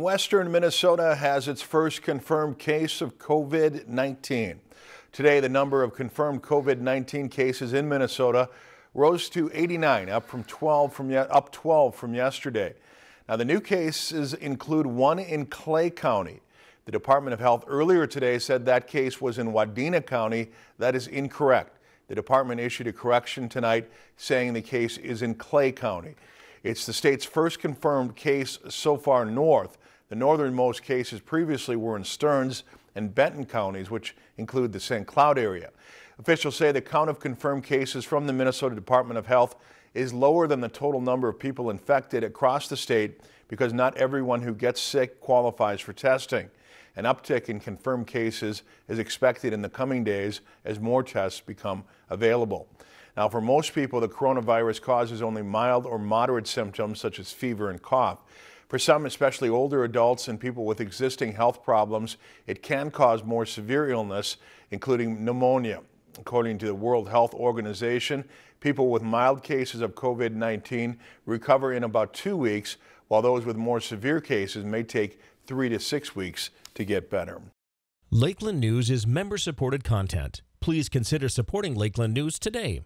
Western Minnesota has its first confirmed case of COVID-19. Today, the number of confirmed COVID-19 cases in Minnesota rose to 89, up from 12 from up 12 from yesterday. Now, the new cases include one in Clay County. The Department of Health earlier today said that case was in Wadena County. That is incorrect. The department issued a correction tonight saying the case is in Clay County. It's the state's first confirmed case so far north. The northernmost cases previously were in Stearns and Benton counties, which include the St. Cloud area. Officials say the count of confirmed cases from the Minnesota Department of Health is lower than the total number of people infected across the state because not everyone who gets sick qualifies for testing. An uptick in confirmed cases is expected in the coming days as more tests become available. Now, for most people, the coronavirus causes only mild or moderate symptoms such as fever and cough. For some, especially older adults and people with existing health problems, it can cause more severe illness, including pneumonia. According to the World Health Organization, people with mild cases of COVID-19 recover in about two weeks, while those with more severe cases may take three to six weeks to get better. Lakeland News is member supported content. Please consider supporting Lakeland News today.